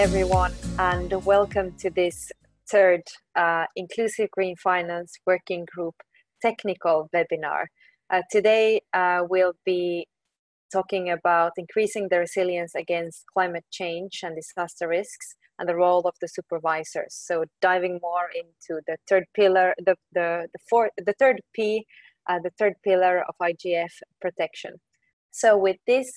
everyone, and welcome to this third uh, Inclusive Green Finance Working Group technical webinar. Uh, today, uh, we'll be talking about increasing the resilience against climate change and disaster risks and the role of the supervisors. So diving more into the third pillar, the, the, the, fourth, the third P, uh, the third pillar of IGF protection. So with this,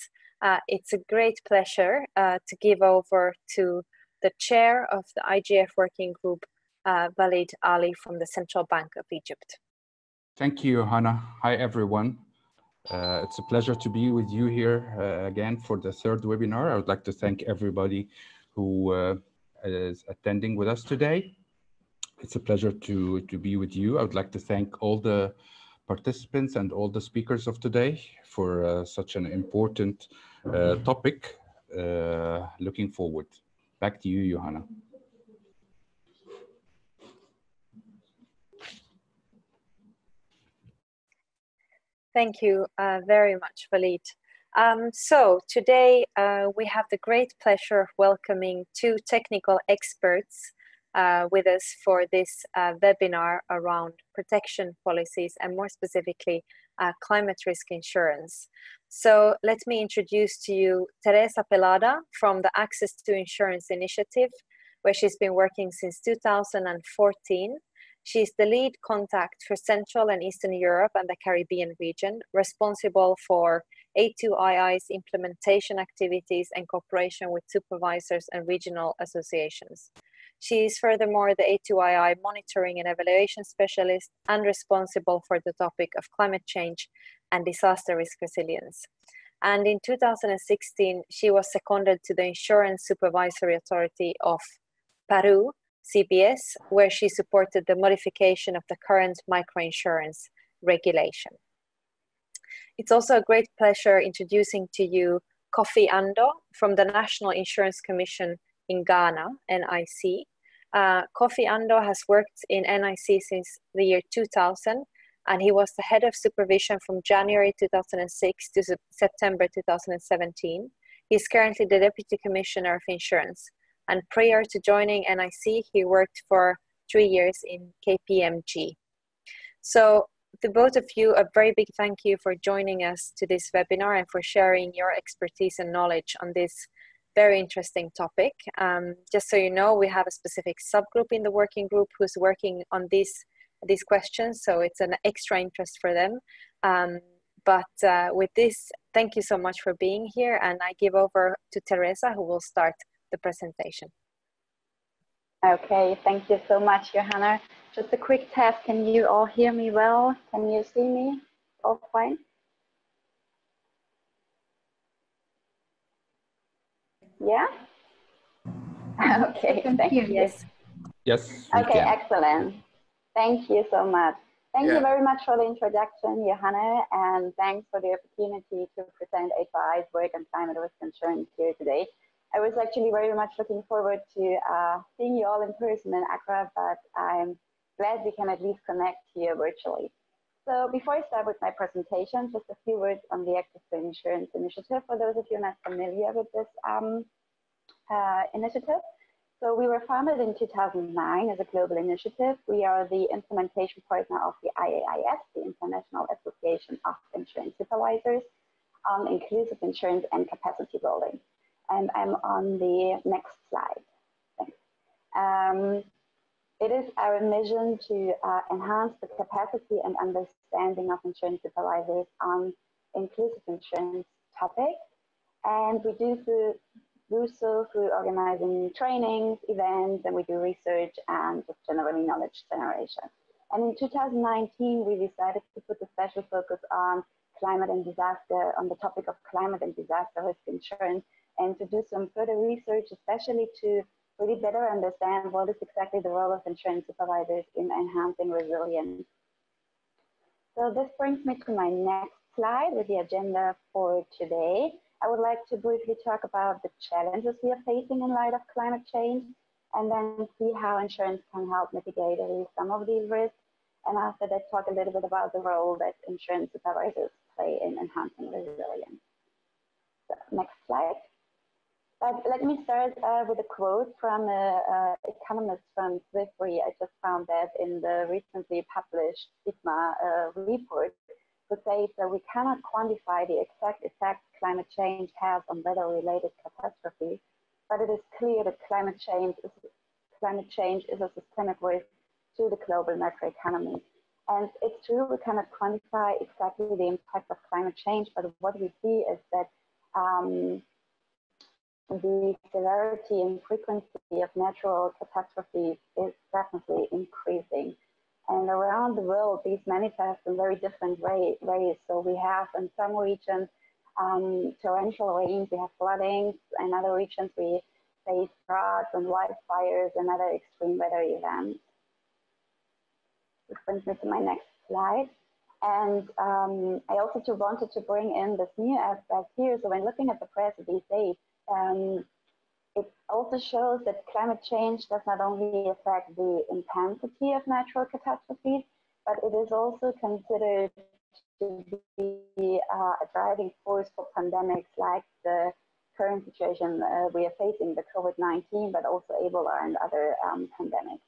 uh, it's a great pleasure uh, to give over to the chair of the IGF working group, uh, Walid Ali from the Central Bank of Egypt. Thank you, Hannah. Hi, everyone. Uh, it's a pleasure to be with you here uh, again for the third webinar. I would like to thank everybody who uh, is attending with us today. It's a pleasure to, to be with you. I would like to thank all the participants and all the speakers of today for uh, such an important uh, topic. Uh, looking forward. Back to you, Johanna. Thank you uh, very much, Walid. Um, so today uh, we have the great pleasure of welcoming two technical experts uh, with us for this uh, webinar around protection policies and more specifically climate risk insurance. So let me introduce to you Teresa Pelanda from the Access to Insurance Initiative, where she's been working since 2014 She's the lead contact for Central and Eastern Europe and the Caribbean region, responsible for A2II's implementation activities and cooperation with supervisors and regional associations. She is furthermore the A2II monitoring and evaluation specialist and responsible for the topic of climate change and disaster risk resilience. And in 2016, she was seconded to the Insurance Supervisory Authority of Peru CBS, where she supported the modification of the current microinsurance regulation. It's also a great pleasure introducing to you Kofi Andoh from the National Insurance Commission in Ghana, NIC. Uh, Kofi Andoh has worked in NIC since the year 2000, and he was the head of supervision from January 2006 to September 2017. He is currently the Deputy Commissioner of Insurance and prior to joining NIC, he worked for three years in KPMG. So to both of you, a very big thank you for joining us to this webinar and for sharing your expertise and knowledge on this very interesting topic. Um, just so you know, we have a specific subgroup in the working group who's working on these these questions, so it's an extra interest for them. Um, but uh, with this, thank you so much for being here, and I give over to Teresa, who will start the presentation. Okay, thank you so much, Johanna. Just a quick test. Can you all hear me well? Can you see me all fine? Yeah? okay, thank you. Yes. Yes. Okay, excellent. Thank you so much. Thank yeah. you very much for the introduction, Johanna, and thanks for the opportunity to present A2ii's work on climate risk insurance here today. I was actually very much looking forward to uh, seeing you all in person in Accra, but I'm glad we can at least connect here virtually. So before I start with my presentation, just a few words on the Access to Insurance Initiative for those of you not familiar with this um, uh, initiative. So we were founded in 2009 as a global initiative. We are the implementation partner of the IAIS, the International Association of Insurance Supervisors, on inclusive insurance and capacity building and I'm on the next slide. Um, it is our mission to uh, enhance the capacity and understanding of insurance supervisors on inclusive insurance topics. And we do, so, through organizing trainings, events, and we do research and just generally knowledge generation. And in 2019, we decided to put a special focus on climate and disaster, on the topic of climate and disaster risk insurance, and to do some further research, especially to really better understand what is exactly the role of insurance supervisors in enhancing resilience. So this brings me to my next slide with the agenda for today. I would like to briefly talk about the challenges we are facing in light of climate change and then see how insurance can help mitigate at least some of these risks. And after that, talk a little bit about the role that insurance supervisors play in enhancing resilience. So next slide. But let me start uh, with a quote from an economist from Swiss Re. I just found that in the recently published SIGMA uh, report, says that we cannot quantify the exact effect climate change has on weather-related catastrophes, but it is clear that climate change is, climate change is a systemic risk to the global macroeconomy. And it's true, we cannot quantify exactly the impact of climate change, but what we see is that um, the severity and frequency of natural catastrophes is definitely increasing. And around the world, these manifest in very different way, ways. So we have in some regions um, torrential rains, we have flooding. In other regions, we face droughts and wildfires and other extreme weather events. This brings me to my next slide. And um, I also wanted to bring in this new aspect here. So when looking at the press these days, um, it also shows that climate change does not only affect the intensity of natural catastrophes, but it is also considered to be uh, a driving force for pandemics like the current situation uh, we are facing, the COVID-19, but also Ebola and other um, pandemics.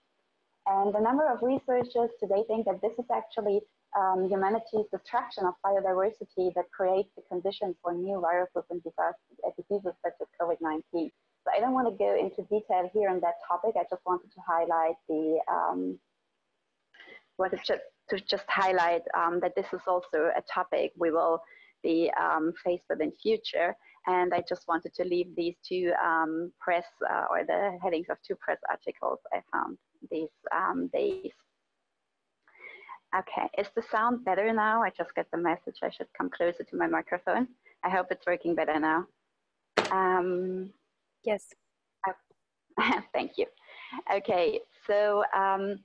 And a number of researchers today think that this is actually um, humanity's destruction of biodiversity that creates the conditions for new viruses and diseases such as COVID-19. So I don't want to go into detail here on that topic. I just wanted to highlight the um, wanted to, to just highlight um, that this is also a topic we will be um, faced with in future. And I just wanted to leave these two um, press uh, or the headings of two press articles I found these um, days. Okay, is the sound better now? I just got the message I should come closer to my microphone. I hope it's working better now. Um, yes. Thank you. Okay, so um,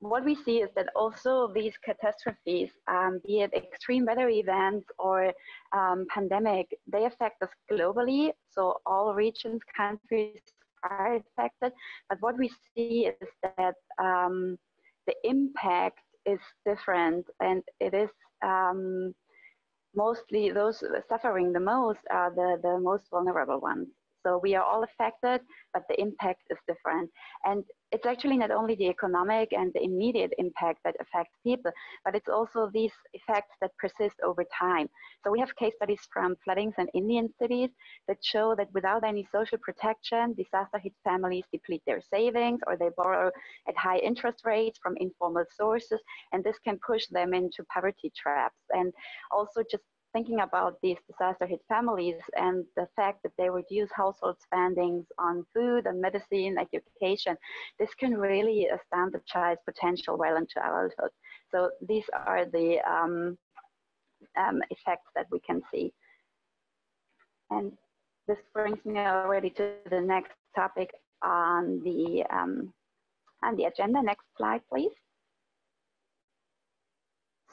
what we see is that also these catastrophes, um, be it extreme weather events or um, pandemic, they affect us globally. So all regions, countries are affected. But what we see is that um, the impact is different and it is um, mostly those suffering the most are the, the most vulnerable ones. So we are all affected, but the impact is different. And it's actually not only the economic and the immediate impact that affects people, but it's also these effects that persist over time. So we have case studies from floodings in Indian cities that show that without any social protection, disaster hit families deplete their savings or they borrow at high interest rates from informal sources, and this can push them into poverty traps. And also just thinking about these disaster hit families and the fact that they reduce household spendings on food and medicine, education, this can really stand the child's potential well into adulthood. So these are the um, um, effects that we can see. And this brings me already to the next topic on the, um, on the agenda. Next slide, please.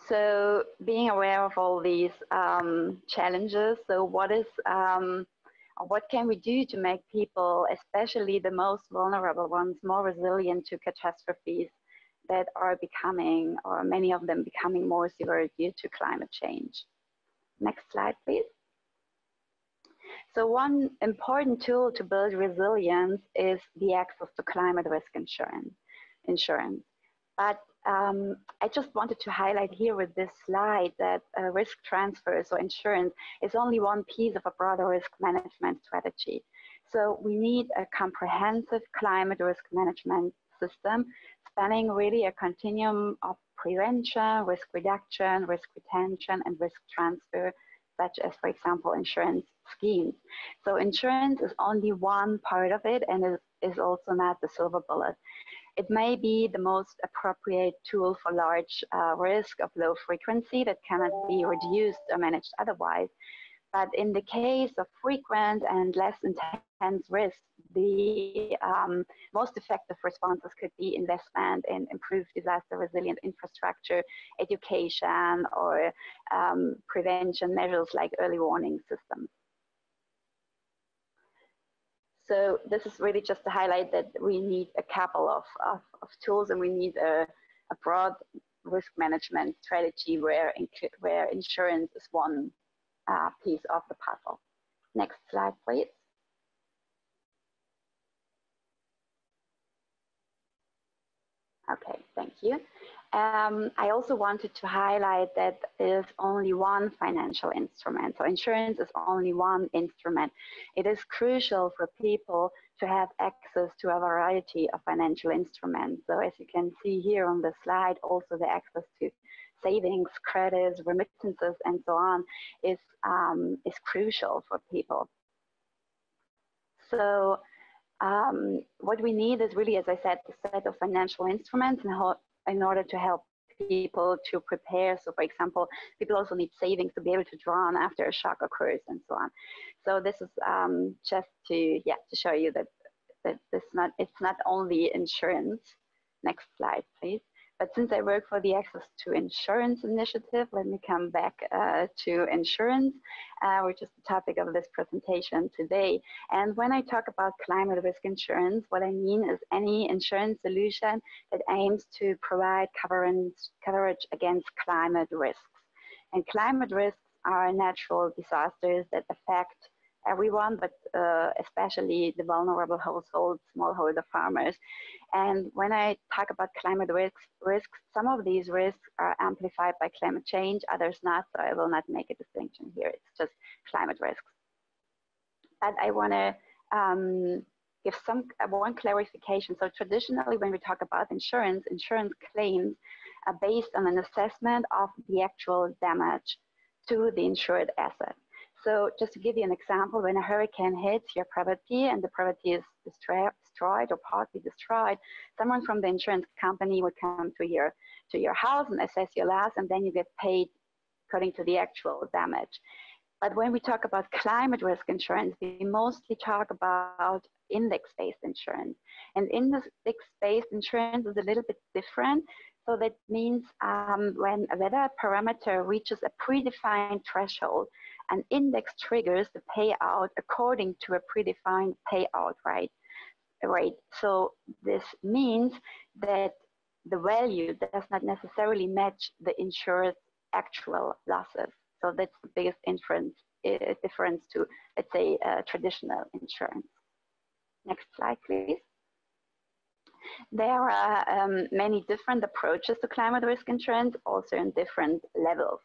So being aware of all these um, challenges, so what is, um, what can we do to make people, especially the most vulnerable ones, more resilient to catastrophes that are becoming, or many of them becoming more severe due to climate change? Next slide, please. So one important tool to build resilience is the access to climate risk insurance. insurance. But um, I just wanted to highlight here with this slide that uh, risk transfer, so insurance, is only one piece of a broader risk management strategy. So we need a comprehensive climate risk management system spanning really a continuum of prevention, risk reduction, risk retention, and risk transfer, such as, for example, insurance schemes. So insurance is only one part of it and it is also not the silver bullet. It may be the most appropriate tool for large uh, risk of low frequency that cannot be reduced or managed otherwise. But in the case of frequent and less intense risk, the um, most effective responses could be investment in improved disaster resilient infrastructure, education, or um, prevention measures like early warning systems. So this is really just to highlight that we need a couple of, of, of tools and we need a, a broad risk management strategy where, where insurance is one uh, piece of the puzzle. Next slide, please. Okay, thank you. Um, I also wanted to highlight that there's only one financial instrument. So insurance is only one instrument. It is crucial for people to have access to a variety of financial instruments. So as you can see here on the slide, also the access to savings, credits, remittances, and so on is, um, is crucial for people. So um, what we need is really, as I said, a set of financial instruments in, in order to help people to prepare. So for example, people also need savings to be able to draw on after a shock occurs and so on. So this is um, just to, yeah, to show you that, that this not, it's not only insurance. Next slide, please. But since I work for the Access to Insurance Initiative, let me come back uh, to insurance, uh, which is the topic of this presentation today. And when I talk about climate risk insurance, what I mean is any insurance solution that aims to provide coverage, coverage against climate risks. And climate risks are natural disasters that affect everyone, but uh, especially the vulnerable households, smallholder farmers. And when I talk about climate risks, risks, some of these risks are amplified by climate change, others not, so I will not make a distinction here. It's just climate risks. But I want to um, give some uh, one clarification. So traditionally, when we talk about insurance, insurance claims are based on an assessment of the actual damage to the insured asset. So just to give you an example, when a hurricane hits your property and the property is destroyed or partly destroyed, someone from the insurance company would come to your, to your house and assess your loss, and then you get paid according to the actual damage. But when we talk about climate risk insurance, we mostly talk about index-based insurance. And index-based insurance is a little bit different. So that means um, when a weather parameter reaches a predefined threshold, an index triggers the payout according to a predefined payout rate. So this means that the value does not necessarily match the insurer's actual losses. So that's the biggest inference, uh, difference to, let's say, uh, traditional insurance. Next slide, please. There are um, many different approaches to climate risk insurance, also in different levels.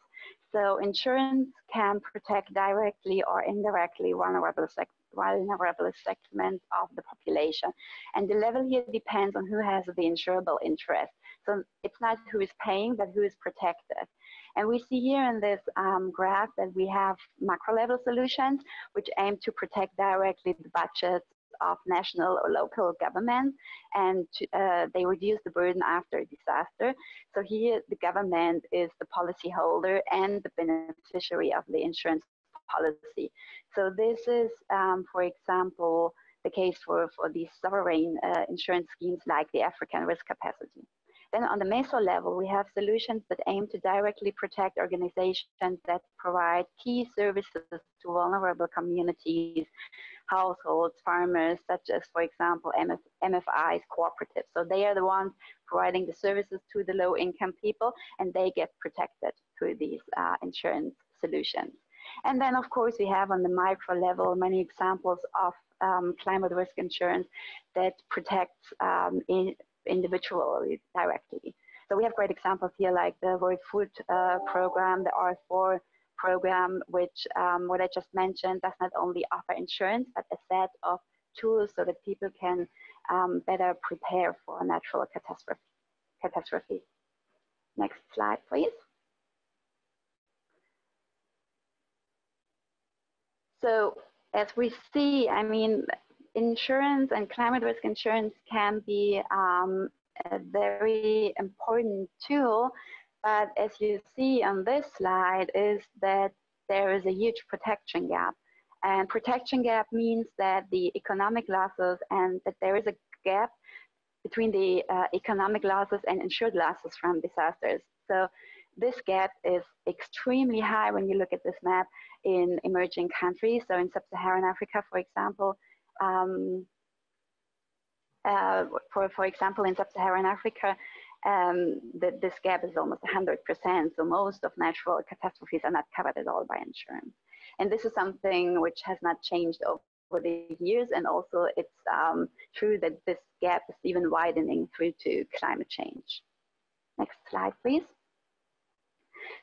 So insurance can protect directly or indirectly vulnerable, vulnerable segments of the population. And the level here depends on who has the insurable interest. So it's not who is paying, but who is protected. And we see here in this um, graph that we have macro level solutions, which aim to protect directly the budgets of national or local government and uh, they reduce the burden after a disaster. So here the government is the policyholder and the beneficiary of the insurance policy. So this is, um, for example, the case for, for these sovereign uh, insurance schemes like the African risk capacity. Then on the meso level, we have solutions that aim to directly protect organizations that provide key services to vulnerable communities households, farmers, such as, for example, MF, MFIs, cooperatives. So they are the ones providing the services to the low income people and they get protected through these uh, insurance solutions. And then, of course, we have on the micro level many examples of um, climate risk insurance that protects um, in, individually directly. So we have great examples here like the World Food uh, Program, the R4 program, which um, what I just mentioned does not only offer insurance, but a set of tools so that people can um, better prepare for a natural catastrophe. catastrophe. Next slide, please. So as we see, I mean, insurance and climate risk insurance can be um, a very important tool but as you see on this slide is that there is a huge protection gap. And protection gap means that the economic losses and that there is a gap between the uh, economic losses and insured losses from disasters. So this gap is extremely high when you look at this map in emerging countries. So in sub-Saharan Africa, for example, um, uh, for, for example, in sub-Saharan Africa, um, the, this gap is almost 100%. So most of natural catastrophes are not covered at all by insurance. And this is something which has not changed over the years, and also it's um, true that this gap is even widening through to climate change. Next slide, please.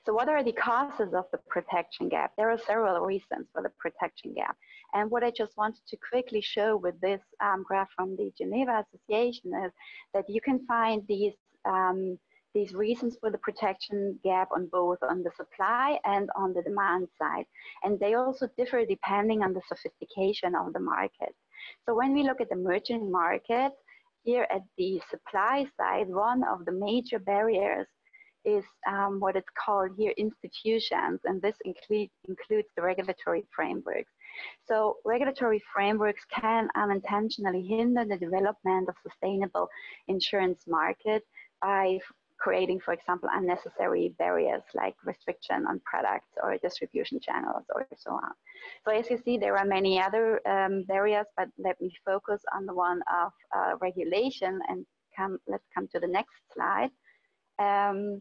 So what are the causes of the protection gap? There are several reasons for the protection gap. And what I just wanted to quickly show with this um, graph from the Geneva Association is that you can find these um, these reasons for the protection gap on both on the supply and on the demand side. And they also differ depending on the sophistication of the market. So when we look at the merchant market, here at the supply side, one of the major barriers is um, what it's called here institutions, and this include, includes the regulatory frameworks. So regulatory frameworks can unintentionally hinder the development of sustainable insurance market by creating, for example, unnecessary barriers like restriction on products or distribution channels or so on. So as you see, there are many other um, barriers, but let me focus on the one of uh, regulation and come, let's come to the next slide. Um,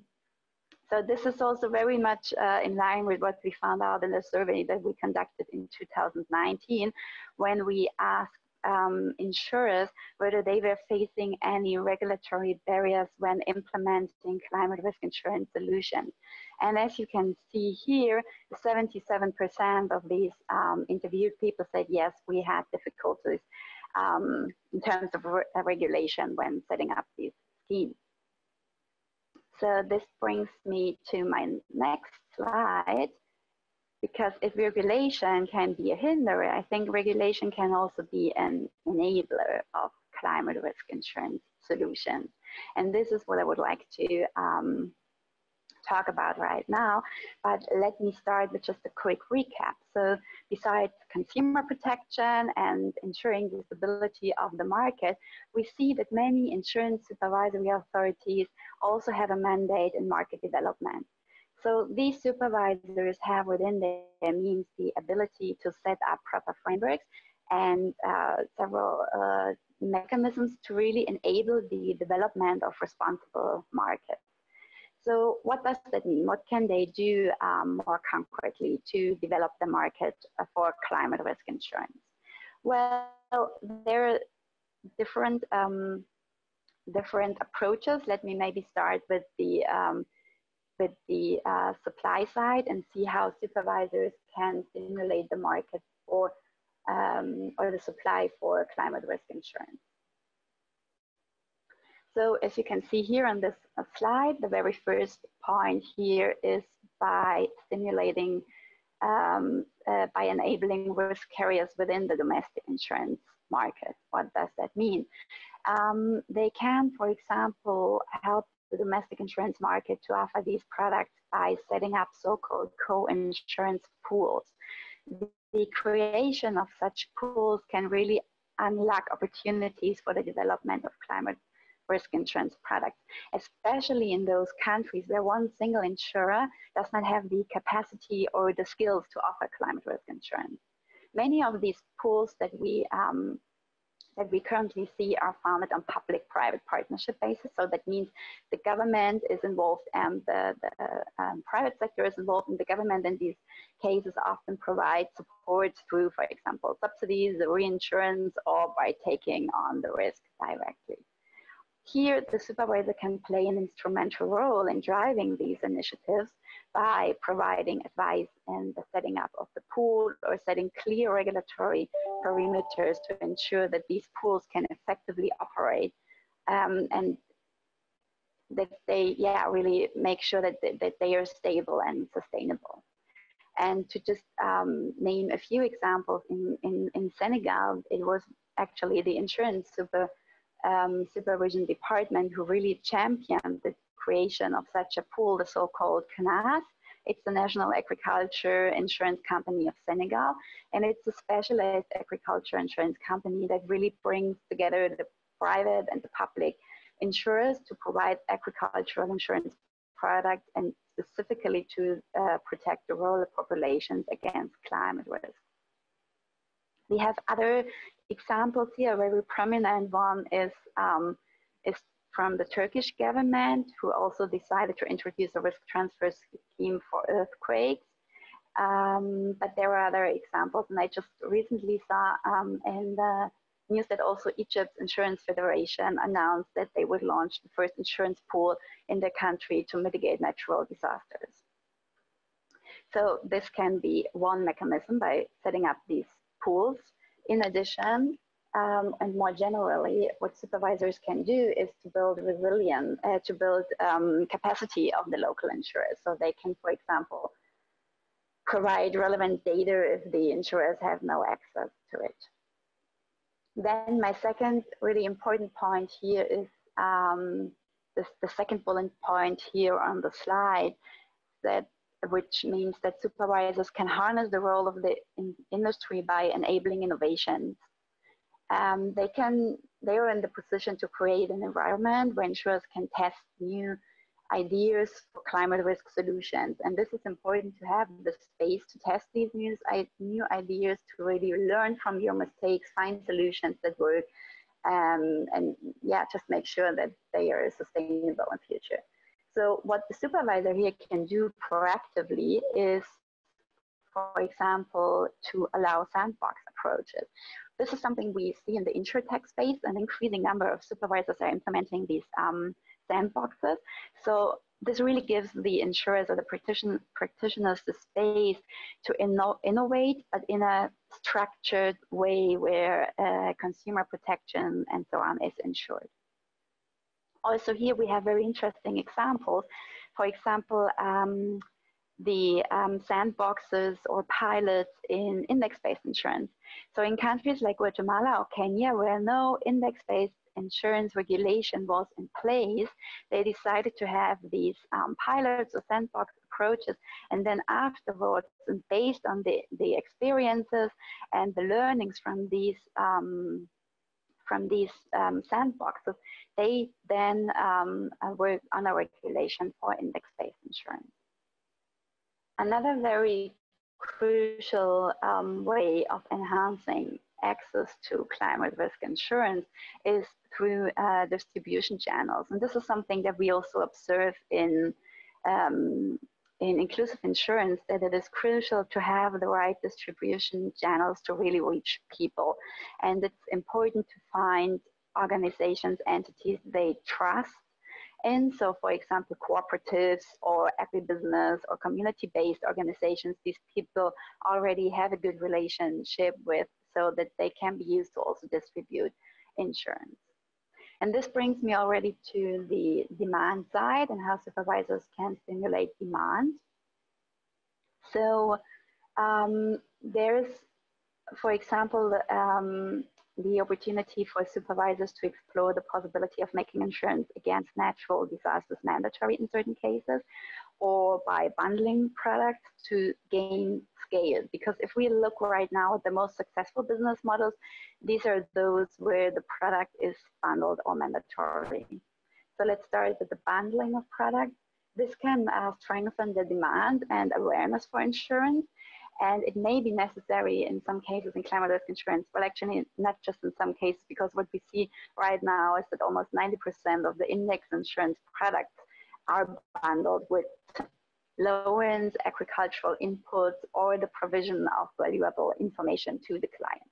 so this is also very much uh, in line with what we found out in the survey that we conducted in 2019 when we asked um, insurers whether they were facing any regulatory barriers when implementing climate risk insurance solutions. And as you can see here, 77% of these um, interviewed people said, yes, we had difficulties um, in terms of re regulation when setting up these schemes. So this brings me to my next slide because if regulation can be a hinderer, I think regulation can also be an enabler of climate risk insurance solutions. And this is what I would like to um, talk about right now. But let me start with just a quick recap. So besides consumer protection and ensuring the stability of the market, we see that many insurance supervisory authorities also have a mandate in market development. So these supervisors have within their means the ability to set up proper frameworks and uh, several uh, mechanisms to really enable the development of responsible markets. So what does that mean? What can they do um, more concretely to develop the market for climate risk insurance? Well, there are different um, different approaches. Let me maybe start with the um, with the uh, supply side and see how supervisors can stimulate the market for um, or the supply for climate risk insurance. So as you can see here on this uh, slide, the very first point here is by stimulating, um, uh, by enabling risk carriers within the domestic insurance market. What does that mean? Um, they can, for example, help the domestic insurance market to offer these products by setting up so-called co-insurance pools. The creation of such pools can really unlock opportunities for the development of climate risk insurance products, especially in those countries where one single insurer does not have the capacity or the skills to offer climate risk insurance. Many of these pools that we um, that we currently see are founded on public-private partnership basis. So that means the government is involved and the, the um, private sector is involved and the government in these cases often provides support through, for example, subsidies, reinsurance, or by taking on the risk directly. Here, the supervisor can play an instrumental role in driving these initiatives by providing advice in the setting up of the pool or setting clear regulatory perimeters to ensure that these pools can effectively operate um, and that they, yeah, really make sure that, that they are stable and sustainable. And to just um, name a few examples, in, in, in Senegal, it was actually the insurance super um, supervision department who really championed the creation of such a pool, the so-called CNAS. It's the National Agriculture Insurance Company of Senegal, and it's a specialized agriculture insurance company that really brings together the private and the public insurers to provide agricultural insurance products and specifically to uh, protect the rural populations against climate risk. We have other examples here, a very prominent one is, um, is from the Turkish government, who also decided to introduce a risk transfer scheme for earthquakes. Um, but there are other examples, and I just recently saw um, in the news that also Egypt's Insurance Federation announced that they would launch the first insurance pool in the country to mitigate natural disasters. So this can be one mechanism by setting up these pools. In addition, um, and more generally, what supervisors can do is to build resilience, uh, to build um, capacity of the local insurers. So they can, for example, provide relevant data if the insurers have no access to it. Then my second really important point here is um, this, the second bullet point here on the slide that which means that supervisors can harness the role of the in industry by enabling innovations. Um, they can they are in the position to create an environment where insurers can test new ideas for climate risk solutions. And this is important to have the space to test these new, new ideas, to really learn from your mistakes, find solutions that work, um, and yeah, just make sure that they are sustainable in future. So what the supervisor here can do proactively is, for example, to allow sandbox approaches. This is something we see in the insurtech space. An increasing number of supervisors are implementing these um, sandboxes. So this really gives the insurers or the practition, practitioners the space to inno innovate, but in a structured way where uh, consumer protection and so on is ensured. Also here we have very interesting examples. For example, um, the um, sandboxes or pilots in index-based insurance. So in countries like Guatemala or Kenya, where no index-based insurance regulation was in place, they decided to have these um, pilots or sandbox approaches. And then afterwards, based on the, the experiences and the learnings from these um, from these um, sandboxes, they then um, uh, work on a regulation for index-based insurance. Another very crucial um, way of enhancing access to climate risk insurance is through uh, distribution channels. And this is something that we also observe in, um, in inclusive insurance, that it is crucial to have the right distribution channels to really reach people. And it's important to find organizations, entities they trust And So for example, cooperatives or agribusiness or community-based organizations, these people already have a good relationship with so that they can be used to also distribute insurance. And this brings me already to the demand side and how supervisors can stimulate demand. So um, there's, for example, um, the opportunity for supervisors to explore the possibility of making insurance against natural disasters mandatory in certain cases or by bundling products to gain scale. Because if we look right now at the most successful business models, these are those where the product is bundled or mandatory. So let's start with the bundling of products. This can uh, strengthen the demand and awareness for insurance and it may be necessary in some cases in climate risk insurance, but actually not just in some cases, because what we see right now is that almost 90% of the index insurance products are bundled with loans, agricultural inputs, or the provision of valuable information to the client.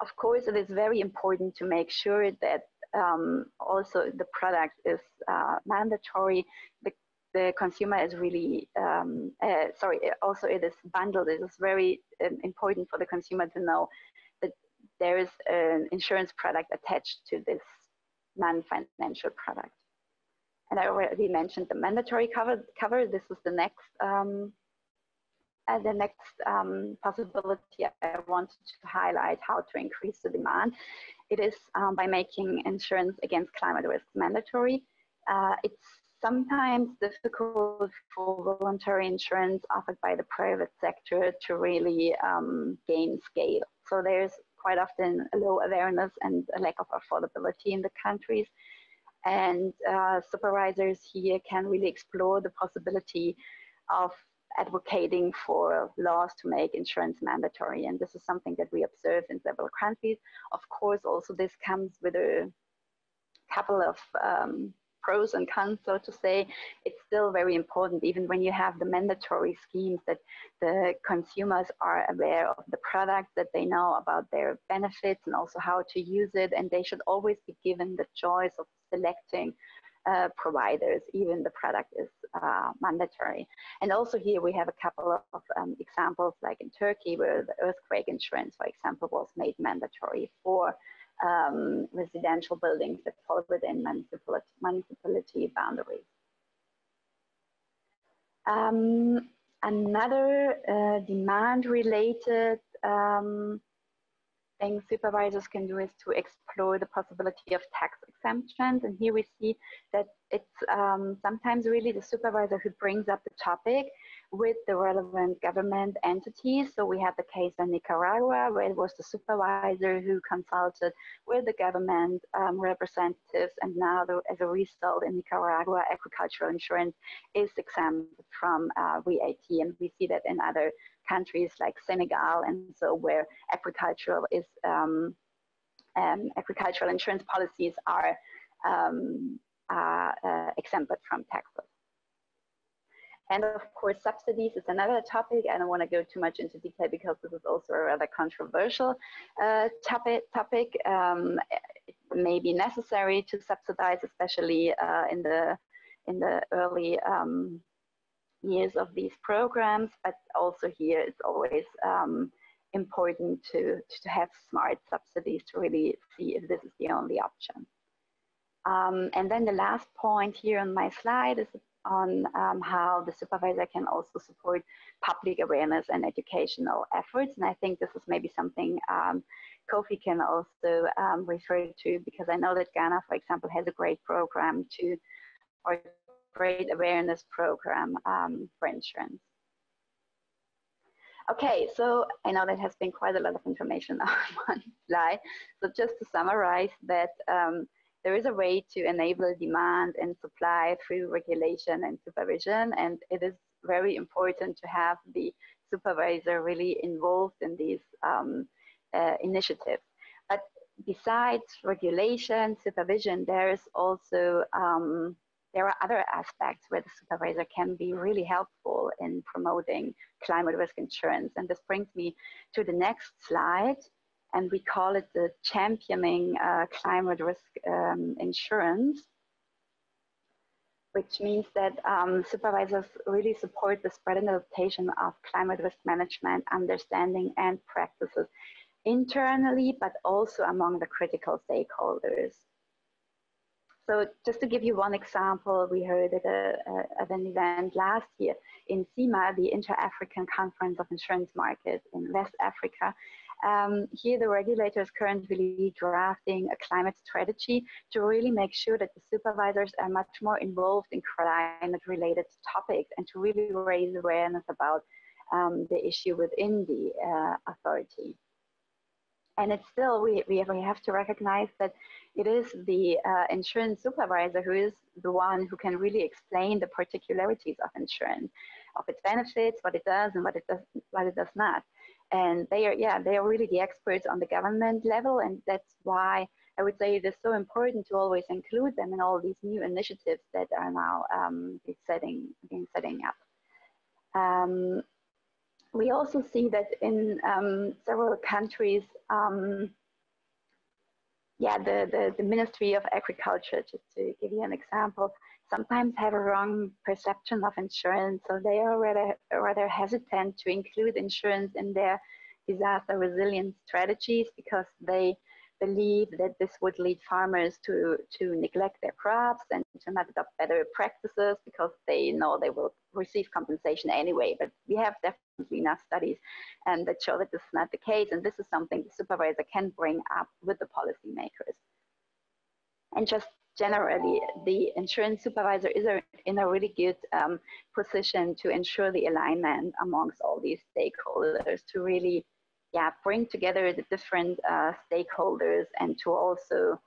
Of course, it is very important to make sure that um, also the product is uh, mandatory. The the consumer is really, um, uh, sorry, also it is bundled. It is very um, important for the consumer to know that there is an insurance product attached to this non-financial product. And I already mentioned the mandatory cover. cover. This is the next um, uh, the next um, possibility I wanted to highlight how to increase the demand. It is um, by making insurance against climate risks mandatory. Uh, it's sometimes difficult for voluntary insurance offered by the private sector to really um, gain scale. So there's quite often a low awareness and a lack of affordability in the countries. And uh, supervisors here can really explore the possibility of advocating for laws to make insurance mandatory. And this is something that we observe in several countries. Of course, also this comes with a couple of um, pros and cons, so to say, it's still very important, even when you have the mandatory schemes, that the consumers are aware of the product, that they know about their benefits and also how to use it, and they should always be given the choice of selecting uh, providers, even the product is uh, mandatory. And also here we have a couple of um, examples, like in Turkey, where the earthquake insurance, for example, was made mandatory for um, residential buildings that fall within municipality, municipality boundaries. Um, another uh, demand-related um, thing supervisors can do is to explore the possibility of tax exemptions. And here we see that it's um, sometimes really the supervisor who brings up the topic with the relevant government entities. So we had the case in Nicaragua where it was the supervisor who consulted with the government um, representatives and now the, as a result in Nicaragua, agricultural insurance is exempt from uh, VAT and we see that in other countries like Senegal and so where agricultural is um, um, agricultural insurance policies are um, uh, exempted from taxes. And of course, subsidies is another topic. I don't want to go too much into detail because this is also a rather controversial uh, topic. topic. Um, it may be necessary to subsidize, especially uh, in the in the early um, years of these programs. But also here, it's always um, important to to have smart subsidies to really see if this is the only option. Um, and then the last point here on my slide is on um, how the supervisor can also support public awareness and educational efforts. And I think this is maybe something um, Kofi can also um, refer to because I know that Ghana, for example, has a great program to, great awareness program um, for insurance. Okay, so I know that has been quite a lot of information on one slide. So just to summarize that um, there is a way to enable demand and supply through regulation and supervision, and it is very important to have the supervisor really involved in these um, uh, initiatives. But besides regulation, supervision, there is also um, there are other aspects where the supervisor can be really helpful in promoting climate risk insurance. And this brings me to the next slide and we call it the championing uh, climate risk um, insurance, which means that um, supervisors really support the spread and adaptation of climate risk management, understanding and practices internally, but also among the critical stakeholders. So just to give you one example, we heard at, a, an event last year in CIMA, the Inter-African Conference of Insurance Markets in West Africa, um, here, the regulator is currently drafting a climate strategy to really make sure that the supervisors are much more involved in climate-related topics and to really raise awareness about um, the issue within the uh, authority. And it's still, we, we have to recognize that it is the uh, insurance supervisor who is the one who can really explain the particularities of insurance, of its benefits, what it does and what it does, what it does not. And they are yeah they are really the experts on the government level and that's why i would say it is so important to always include them in all these new initiatives that are now um, setting being setting up. Um, we also see that in um, several countries um, yeah the, the, the ministry of agriculture just to give you an example sometimes have a wrong perception of insurance. So they are rather, rather hesitant to include insurance in their disaster resilience strategies because they believe that this would lead farmers to, to neglect their crops and to not adopt better practices because they know they will receive compensation anyway. But we have definitely enough studies and that show that this is not the case. And this is something the supervisor can bring up with the policymakers. And just generally the insurance supervisor is a, in a really good um, position to ensure the alignment amongst all these stakeholders to really yeah bring together the different uh, stakeholders and to also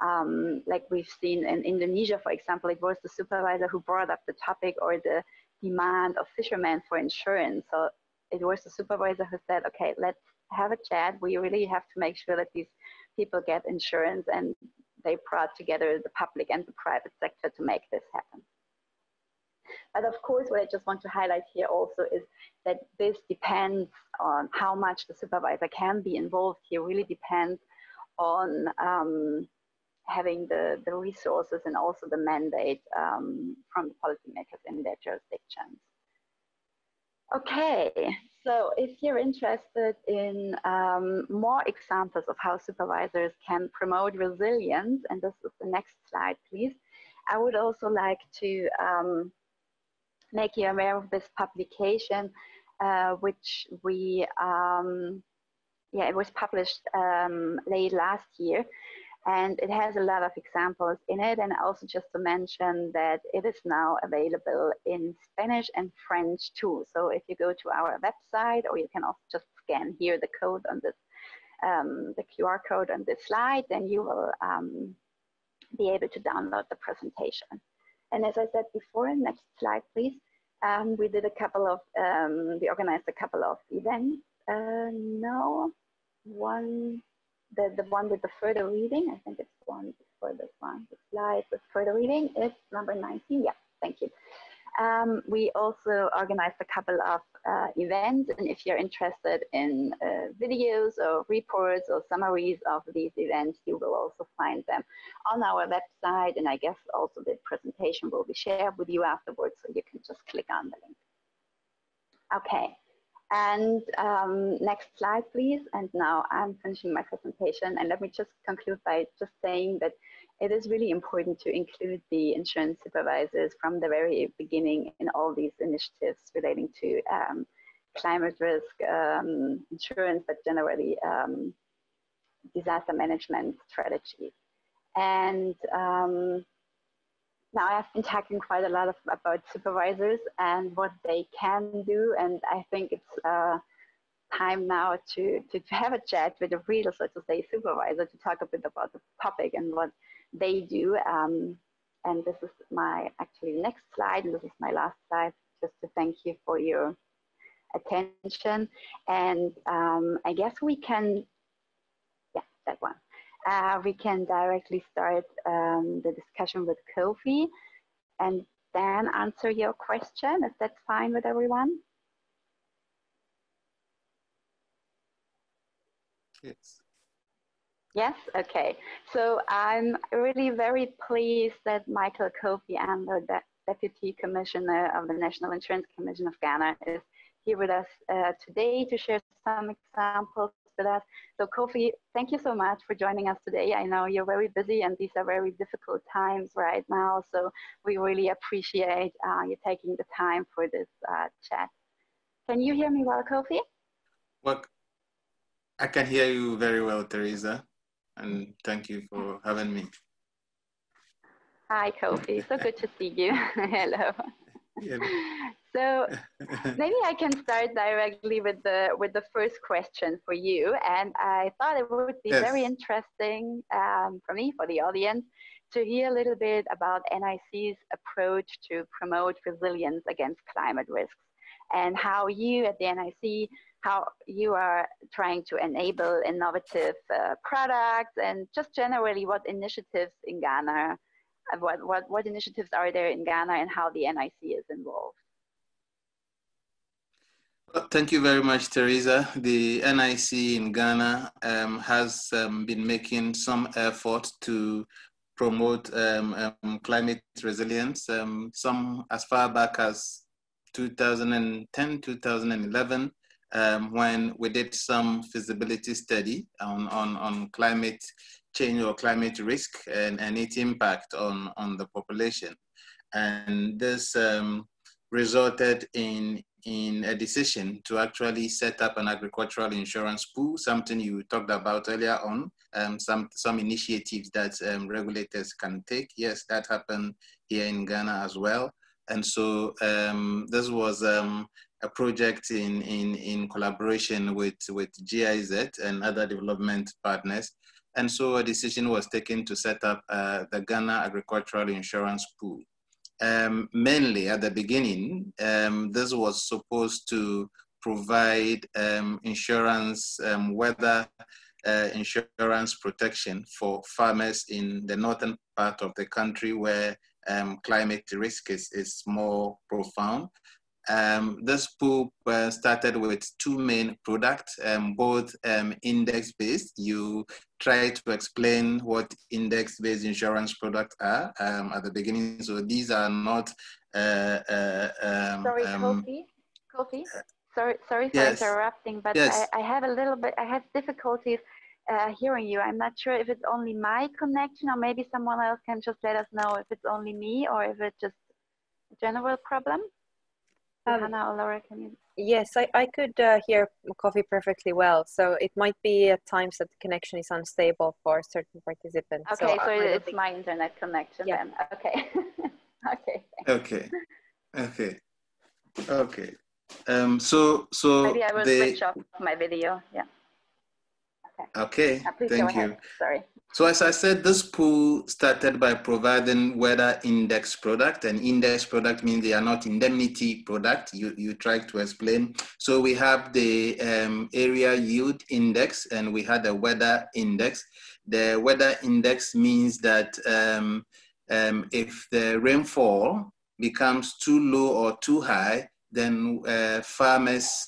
um, like we've seen in Indonesia, for example, it was the supervisor who brought up the topic or the demand of fishermen for insurance. So it was the supervisor who said, okay, let's have a chat. We really have to make sure that these people get insurance and they brought together the public and the private sector to make this happen. But of course, what I just want to highlight here also is that this depends on how much the supervisor can be involved here, really depends on um, having the, the resources and also the mandate um, from the policymakers in their jurisdictions. Okay, so if you're interested in um, more examples of how supervisors can promote resilience, and this is the next slide, please, I would also like to um, make you aware of this publication, uh, which we, um, yeah, it was published um, late last year. And it has a lot of examples in it. And also just to mention that it is now available in Spanish and French too. So if you go to our website or you can also just scan here the code on this um, the QR code on this slide then you will um, be able to download the presentation and as I said before next slide please um, we did a couple of um, we organized a couple of events uh, no one the, the one with the further reading, I think it's one before this one, the slide with further reading, it's number 19. Yeah, thank you. Um, we also organized a couple of uh, events, and if you're interested in uh, videos or reports or summaries of these events, you will also find them on our website, and I guess also the presentation will be shared with you afterwards, so you can just click on the link. Okay, and um, next slide, please. And now I'm finishing my presentation. And let me just conclude by just saying that it is really important to include the insurance supervisors from the very beginning in all these initiatives relating to um, climate risk um, insurance, but generally um, disaster management strategies. And um, now I've been talking quite a lot of, about supervisors and what they can do, and I think it's uh, time now to, to, to have a chat with a real, so to say, supervisor to talk a bit about the topic and what they do. Um, and this is my actually next slide, and this is my last slide, just to thank you for your attention. And um, I guess we can, yeah, that one uh, we can directly start um, the discussion with Kofi and then answer your question, if that's fine with everyone. Yes. Yes, okay. So I'm really very pleased that Michael Kofi Andoh, the Deputy Commissioner of the National Insurance Commission of Ghana, is here with us uh, today to share some examples with us. So Kofi, thank you so much for joining us today. I know you're very busy and these are very difficult times right now. So we really appreciate uh, you taking the time for this uh, chat. Can you hear me well, Kofi? Well, I can hear you very well, Teresa. And thank you for having me. Hi, Kofi. So good to see you. Hello. Yeah. So maybe I can start directly with the with the first question for you, and I thought it would be yes. very interesting um, for me, for the audience, to hear a little bit about NIC's approach to promote resilience against climate risks, and how you at the NIC how you are trying to enable innovative uh, products and just generally what initiatives in Ghana, uh, what, what, what initiatives are there in Ghana and how the NIC is involved. Thank you very much, Teresa. The NIC in Ghana um, has um, been making some effort to promote um, um climate resilience, um, some as far back as 2010, 2011, um, when we did some feasibility study on, on, on climate change or climate risk and, and its impact on, on the population. And this resulted in in a decision to actually set up an agricultural insurance pool, something you talked about earlier on, um, some, some initiatives that um, regulators can take. Yes, that happened here in Ghana as well. And so um, this was um, a project in, in, in collaboration with, with GIZ and other development partners. And so a decision was taken to set up uh, the Ghana Agricultural Insurance Pool um, mainly at the beginning, um, this was supposed to provide um, insurance, um, whether uh, insurance protection for farmers in the northern part of the country where um, climate risk is, is more profound. Um, this pool uh, started with two main products, um, both um, index-based. You try to explain what index-based insurance products are um, at the beginning. So these are not. Uh, uh, um, sorry, um, Kofi. Kofi. Sorry, sorry for yes. interrupting, but yes. I, I, have a little bit. I have difficulties uh, hearing you. I'm not sure if it's only my connection, or maybe someone else can just let us know if it's only me or if it's just a general problem. Um, Hannah or Laura, can you? Yes, I, I could uh, hear Kofi perfectly well. So it might be at times that the connection is unstable for certain participants. Okay, so, so it's think... my internet connection yeah. then. Okay. okay. Okay. Okay. Okay. Um, so, so maybe I will the... switch off my video. Yeah. Okay. okay. Thank you. Sorry. So as I said, this pool started by providing weather index product and index product means they are not indemnity product. You, you tried to explain. So we have the um, area yield index and we had a weather index. The weather index means that um, um, if the rainfall becomes too low or too high, then uh, farmers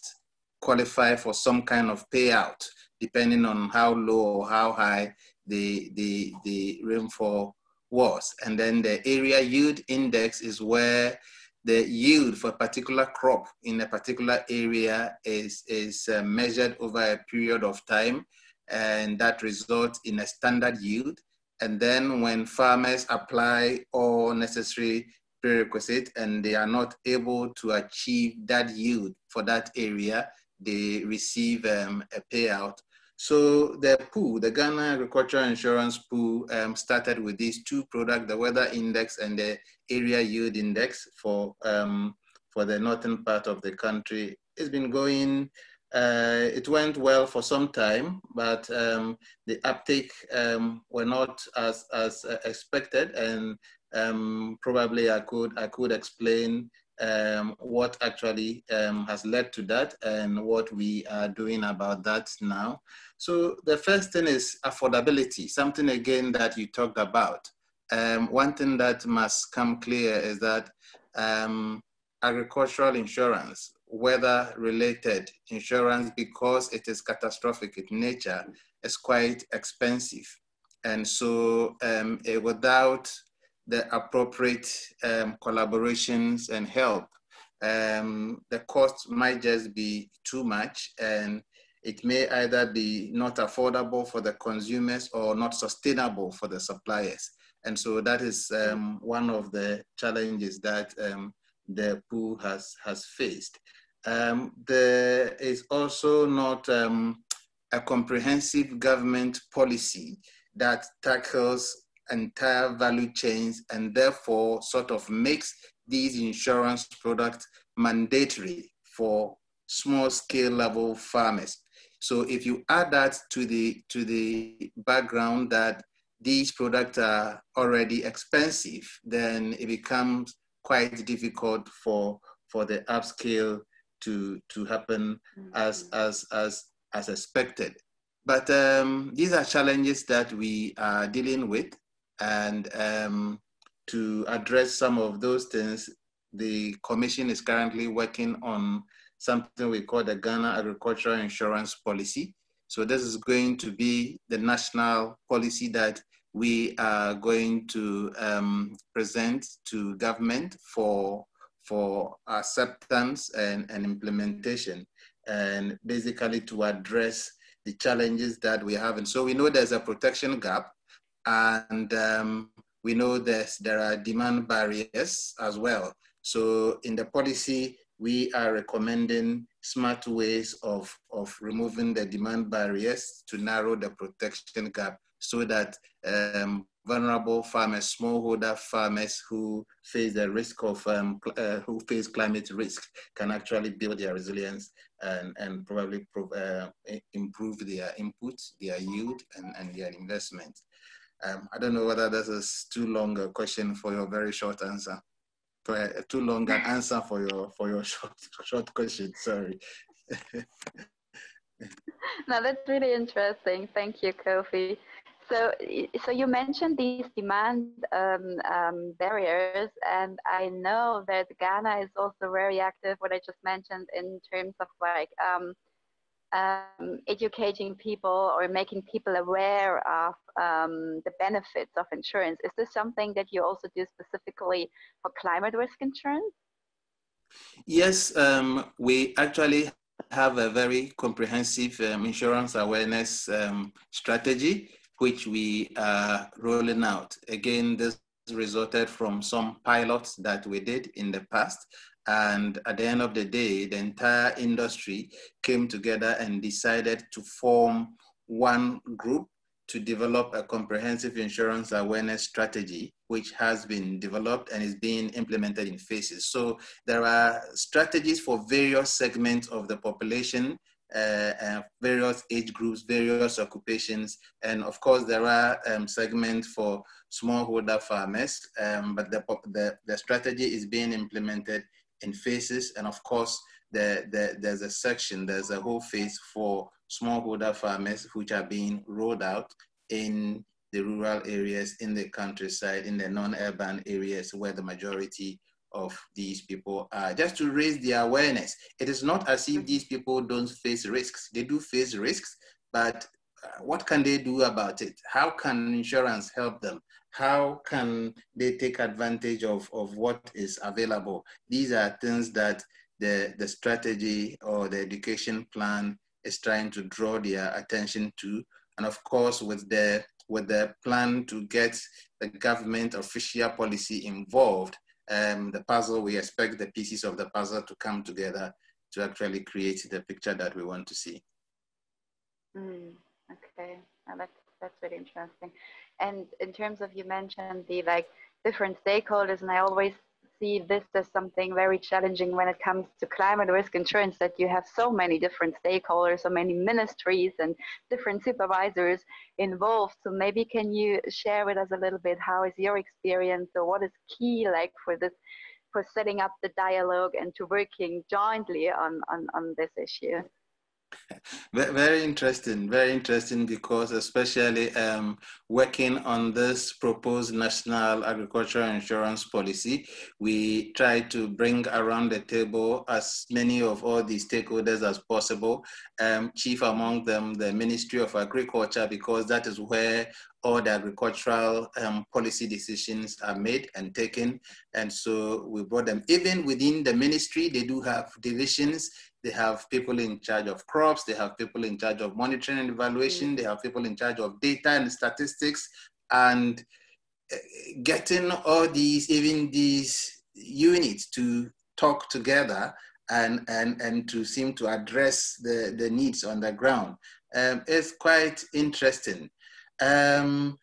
qualify for some kind of payout depending on how low or how high the, the, the rainfall was. And then the area yield index is where the yield for a particular crop in a particular area is, is uh, measured over a period of time, and that results in a standard yield. And then when farmers apply all necessary prerequisites and they are not able to achieve that yield for that area, they receive um, a payout so the pool, the Ghana Agricultural Insurance Pool um, started with these two products, the weather index and the area yield index for, um, for the northern part of the country. It's been going, uh, it went well for some time, but um, the uptake um, were not as, as uh, expected and um, probably I could, I could explain um, what actually um, has led to that and what we are doing about that now. So the first thing is affordability, something again that you talked about. Um, one thing that must come clear is that um, agricultural insurance, weather related insurance, because it is catastrophic in nature, is quite expensive. And so um, without the appropriate um, collaborations and help, um, the cost might just be too much and it may either be not affordable for the consumers or not sustainable for the suppliers. And so that is um, one of the challenges that um, the pool has, has faced. Um, there is also not um, a comprehensive government policy that tackles entire value chains and therefore sort of makes these insurance products mandatory for small scale level farmers. So if you add that to the to the background that these products are already expensive, then it becomes quite difficult for for the upscale to to happen mm-hmm. as as as as expected. But um, these are challenges that we are dealing with, and um, to address some of those things, the Commission is currently working on something we call the Ghana Agricultural Insurance Policy. So this is going to be the national policy that we are going to um, present to government for, for acceptance and, and implementation, and basically to address the challenges that we have. And so we know there's a protection gap and um, we know there's, there are demand barriers as well. So in the policy, we are recommending smart ways of, of removing the demand barriers to narrow the protection gap so that um, vulnerable farmers, smallholder farmers who face the risk of, um, uh, who face climate risk can actually build their resilience and, and probably uh, improve their input, their yield, and, and their investment. Um, I don't know whether this is too long a question for your very short answer. For a, too long an answer for your for your short short question. Sorry. no, that's really interesting. Thank you, Kofi. So, so you mentioned these demand um, um, barriers, and I know that Ghana is also very active. What I just mentioned in terms of like um, um educating people or making people aware of um, the benefits of insurance. Is this something that you also do specifically for climate risk insurance? Yes, um, we actually have a very comprehensive insurance awareness strategy which we are rolling out. Again, this resulted from some pilots that we did in the past. And at the end of the day, the entire industry came together and decided to form one group to develop a comprehensive insurance awareness strategy, which has been developed and is being implemented in phases. So there are strategies for various segments of the population uh, uh, various age groups, various occupations, and of course there are um, segments for smallholder farmers, um, but the, the, the strategy is being implemented in phases, and of course the, the, there's a section, there's a whole phase for smallholder farmers which are being rolled out in the rural areas, in the countryside, in the non-urban areas where the majority of these people are, just to raise their awareness. It is not as if these people don't face risks. They do face risks, but uh, what can they do about it? How can insurance help them? How can they take advantage of, of what is available? These are things that the, the strategy or the education plan is trying to draw their attention to. And of course, with the, with the plan to get the government official policy involved, um, the puzzle, we expect the pieces of the puzzle to come together to actually create the picture that we want to see. Mm, okay, now that's, that's really interesting. And in terms of, you mentioned the like different stakeholders, and I always see this as something very challenging when it comes to climate risk insurance that you have so many different stakeholders, so many ministries and different supervisors involved. So maybe can you share with us a little bit how is your experience or what is key like for this for setting up the dialogue and to working jointly on, on, on this issue? Very interesting, very interesting because especially um, working on this proposed national agricultural insurance policy, we try to bring around the table as many of all the stakeholders as possible, um, chief among them the Ministry of Agriculture, because that is where all the agricultural um, policy decisions are made and taken. And so we brought them, even within the ministry, they do have divisions they have people in charge of crops. They have people in charge of monitoring and evaluation. Mm. They have people in charge of data and statistics. And eh, getting all these, even these units to talk together and, and, and to seem to address the, the needs on the ground um, is quite interesting. Um,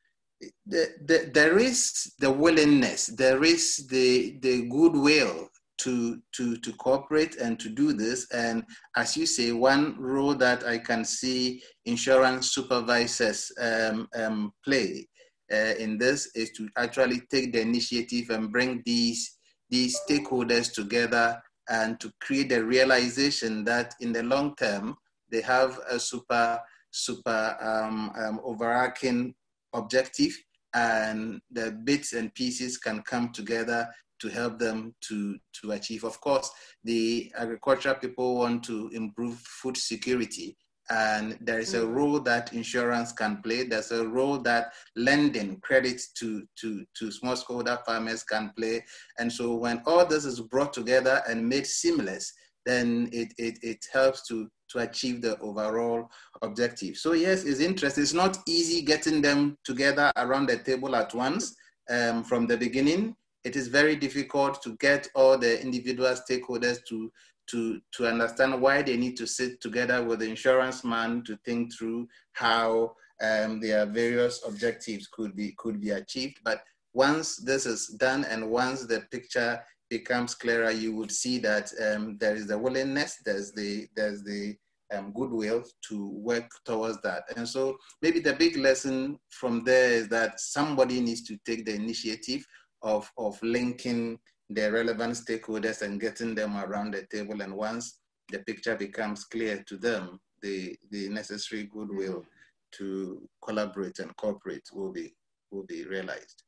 the, the, there is the willingness, there is the, the goodwill to, to, to cooperate and to do this. And as you say, one role that I can see insurance supervisors um, um, play uh, in this is to actually take the initiative and bring these, these stakeholders together and to create a realization that in the long term, they have a super, super um, um overarching objective and the bits and pieces can come together to help them to, to achieve. Of course, the agricultural people want to improve food security and there is a mm. role that insurance can play. There's a role that lending credit to, to, to smallholder farmers can play. And so when all this is brought together and made seamless, then it, it, it helps to, to achieve the overall objective. So yes, it's interesting. It's not easy getting them together around the table at once um, from the beginning it is very difficult to get all the individual stakeholders to, to, to understand why they need to sit together with the insurance man to think through how um, their various objectives could be, could be achieved. But once this is done and once the picture becomes clearer, you would see that um, there is the willingness, there's the, there's the um, goodwill to work towards that. And so maybe the big lesson from there is that somebody needs to take the initiative of, of linking the relevant stakeholders and getting them around the table. And once the picture becomes clear to them, the, the necessary goodwill to collaborate and cooperate will be, will be realized.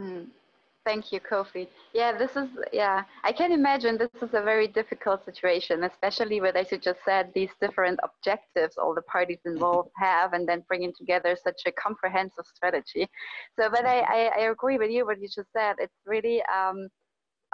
Mm. Thank you, Kofi. Yeah, this is, yeah, I can imagine this is a very difficult situation, especially with, as you just said, these different objectives all the parties involved have, and then bringing together such a comprehensive strategy. So, but I, I, I agree with you, what you just said. It's really, um,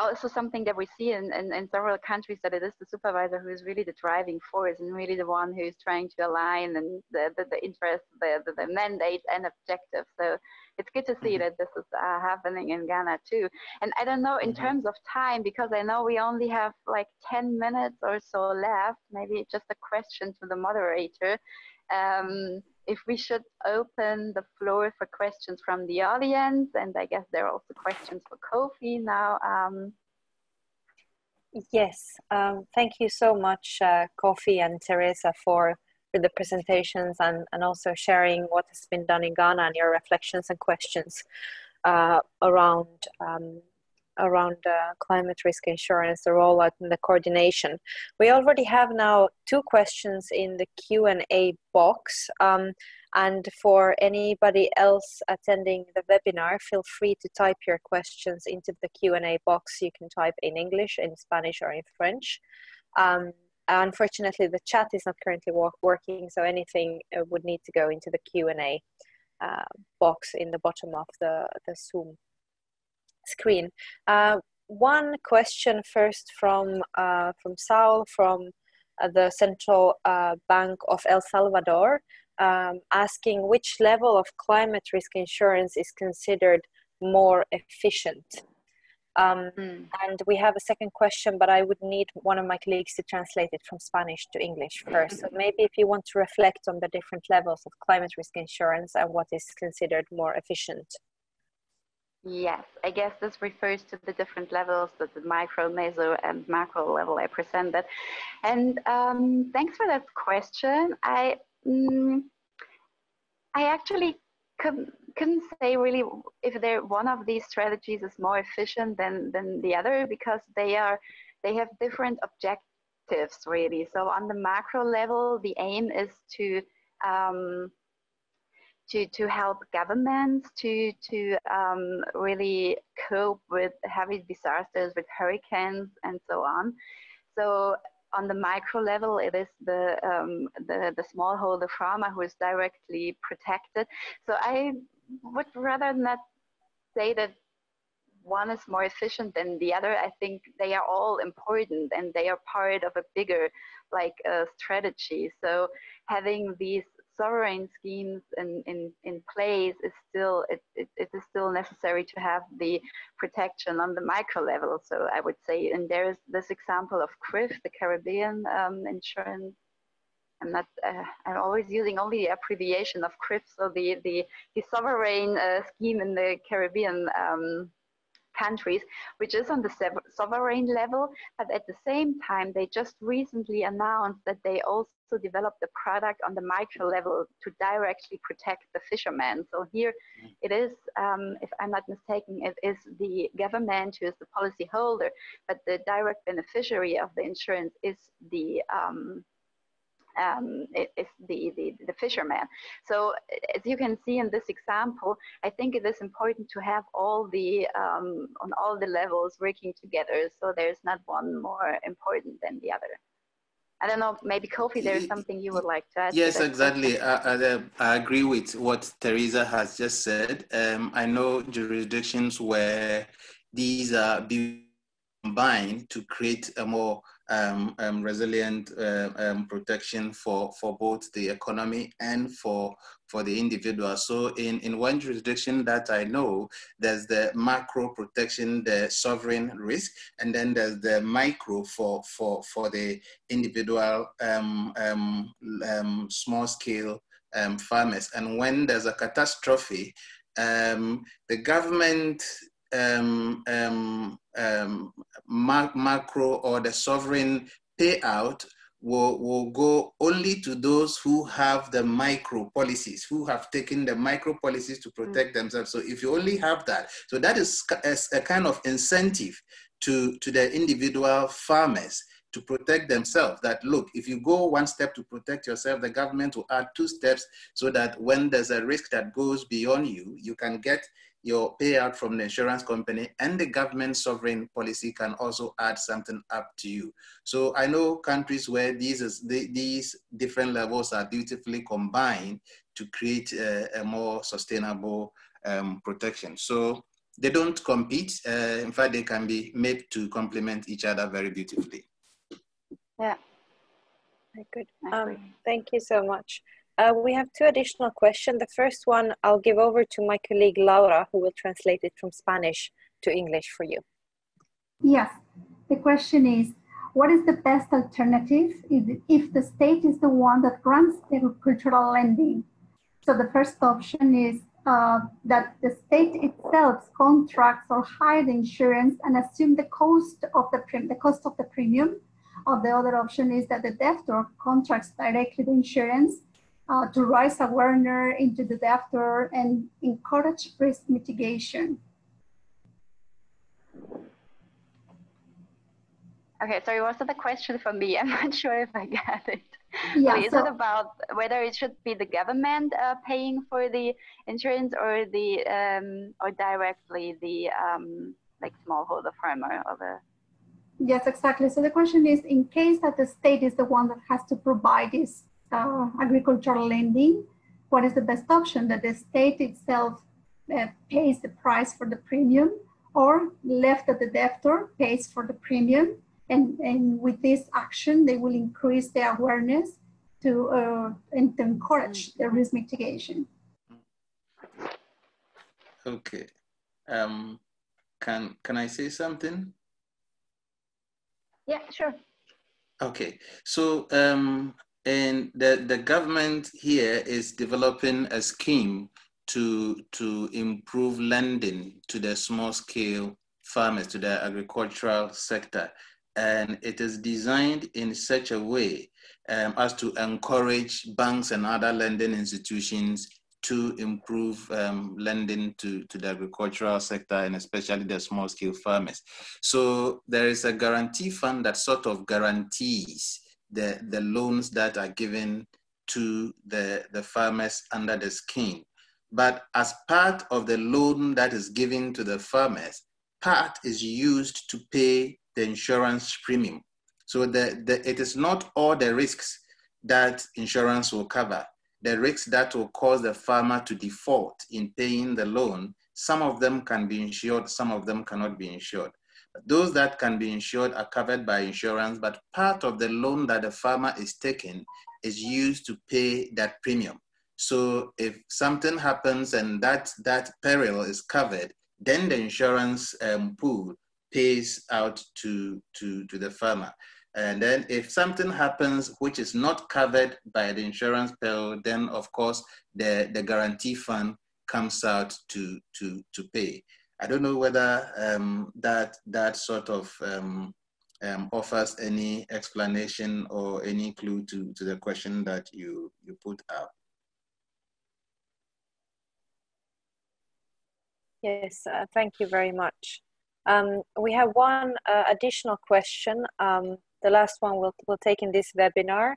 also something that we see in, in, in, several countries that it is the supervisor who is really the driving force and really the one who is trying to align and the, the, the interest, the, the, the mandate and objective. So it's good to see mm-hmm. that this is uh, happening in Ghana too. And I don't know in mm-hmm. terms of time, because I know we only have like 10 minutes or so left, maybe just a question to the moderator. Um, if we should open the floor for questions from the audience, and I guess there are also questions for Kofi now. Um, yes, um, thank you so much, uh, Kofi and Teresa, for, for the presentations and, and also sharing what has been done in Ghana and your reflections and questions uh, around um, around uh, climate risk insurance, the rollout and the coordination. We already have now two questions in the Q&A box. Um, and for anybody else attending the webinar, feel free to type your questions into the Q&A box. You can type in English, in Spanish, or in French. Um, unfortunately, the chat is not currently working, so anything uh, would need to go into the Q&A uh, box in the bottom of the, the Zoom screen. Uh, one question first from uh, from Saul from uh, the Central uh, Bank of El Salvador, um, asking which level of climate risk insurance is considered more efficient. Um, mm. And we have a second question, but I would need one of my colleagues to translate it from Spanish to English first. So maybe if you want to reflect on the different levels of climate risk insurance and what is considered more efficient. Yes, I guess this refers to the different levels, the, the micro, meso, and macro level I presented. And um, thanks for that question. I mm, I actually couldn't, couldn't say really if there one of these strategies is more efficient than than the other because they are they have different objectives really. So on the macro level, the aim is to um, to, to help governments to, to um, really cope with heavy disasters, with hurricanes and so on. So on the micro level, it is the, um, the, the smallholder farmer who is directly protected. So I would rather not say that one is more efficient than the other. I think they are all important and they are part of a bigger like uh, strategy. So having these sovereign schemes in, in, in place is still, it, it, it is still necessary to have the protection on the micro level. So I would say, and there's this example of CCRIF, the Caribbean um, insurance I'm not, uh, I'm always using only the abbreviation of CCRIF, so the, the, the sovereign uh, scheme in the Caribbean um, countries, which is on the sovereign level. But at the same time, they just recently announced that they also developed a product on the micro level to directly protect the fishermen. So here mm. it is, um, if I'm not mistaken, it is the government who is the policy holder, but the direct beneficiary of the insurance is the um, um, is the, the, the fisherman. So as you can see in this example, I think it is important to have all the, um, on all the levels working together. So there's not one more important than the other. I don't know, maybe Kofi, there's something you would like to add. Yes, to exactly. I, I, I, agree with what Teresa has just said. Um, I know jurisdictions where these are being combined to create a more um, um, resilient uh, um, protection for, for both the economy and for, for the individual. So in, in one jurisdiction that I know, there's the macro protection, the sovereign risk, and then there's the micro for, for, for the individual um, um, um, small scale farmers. And when there's a catastrophe, the government um, um, um, macro or the sovereign payout will, will go only to those who have the micro policies, who have taken the micro policies to protect mm. themselves. So if you only have that, so that is a, a kind of incentive to, to the individual farmers to protect themselves. That look, if you go one step to protect yourself, the government will add two steps so that when there's a risk that goes beyond you, you can get your payout from the insurance company and the government sovereign policy can also add something up to you. So I know countries where these, is, these different levels are beautifully combined to create a, a more sustainable um, protection. So they don't compete. Uh, in fact, they can be made to complement each other very beautifully. Yeah. Very good. Um, thank you so much. Uh, we have two additional questions. The first one I'll give over to my colleague Laura, who will translate it from Spanish to English for you. Yes. The question is, what is the best alternative if the state is the one that runs agricultural lending? So the first option is uh, that the state itself contracts or hires insurance and assume the cost of the, the cost of the premium or the other option is that the debtor contracts directly the insurance uh, to raise awareness into the debtor and encourage risk mitigation. Okay, sorry, was that a question for me? I'm not sure if I got it. Yeah, so is it about whether it should be the government uh, paying for the insurance or the um, or directly the um, like smallholder farmer or the Yes, exactly. So the question is, in case that the state is the one that has to provide this uh, agricultural lending, what is the best option? That the state itself uh, pays the price for the premium or left that the debtor pays for the premium. And, and with this action, they will increase the awareness to, uh, and to encourage the risk mitigation. Okay. Um, can, can I say something? Yeah, sure. Okay, so um, and the, the government here is developing a scheme to, to improve lending to the small scale farmers, to the agricultural sector. And it is designed in such a way um, as to encourage banks and other lending institutions to improve um, lending to, to the agricultural sector and especially the small scale farmers. So there is a guarantee fund that sort of guarantees the, the loans that are given to the, the farmers under the scheme. But as part of the loan that is given to the farmers, part is used to pay the insurance premium. So the, the, it is not all the risks that insurance will cover the risks that will cause the farmer to default in paying the loan, some of them can be insured, some of them cannot be insured. Those that can be insured are covered by insurance, but part of the loan that the farmer is taking is used to pay that premium. So if something happens and that, that peril is covered, then the insurance um, pool pays out to, to, to the farmer. And then if something happens which is not covered by the insurance bill, then of course the, the guarantee fund comes out to, to, to pay. I don't know whether um, that, that sort of um, um, offers any explanation or any clue to, to the question that you, you put up. Yes, uh, thank you very much. Um, we have one uh, additional question um, the last one we'll, we'll take in this webinar.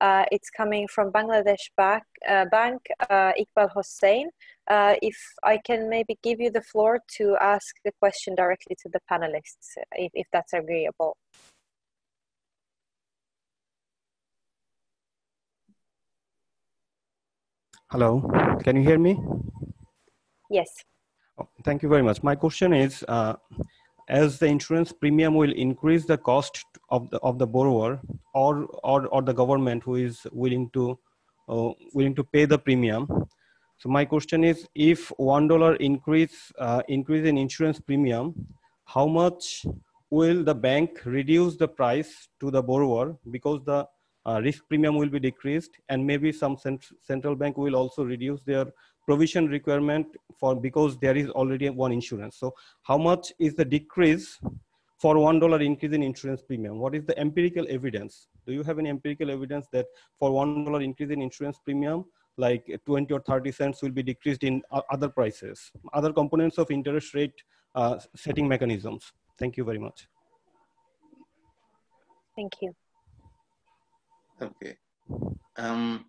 Uh, it's coming from Bangladesh Bank, uh, Bank uh, Iqbal Hossein. Uh, if I can maybe give you the floor to ask the question directly to the panelists, if, if that's agreeable. Hello, can you hear me? Yes. Oh, thank you very much. My question is, uh, as the insurance premium will increase the cost of the of the borrower or or, or the government who is willing to uh, willing to pay the premium. So my question is if one dollar increase uh, increase in insurance premium how much will the bank reduce the price to the borrower because the uh, risk premium will be decreased and maybe some cent central bank will also reduce their provision requirement for because there is already one insurance. So how much is the decrease for one dollar increase in insurance premium? What is the empirical evidence? Do you have any empirical evidence that for one dollar increase in insurance premium, like 20 or 30 cents will be decreased in other prices, other components of interest rate uh, setting mechanisms? Thank you very much. Thank you. Okay. Um,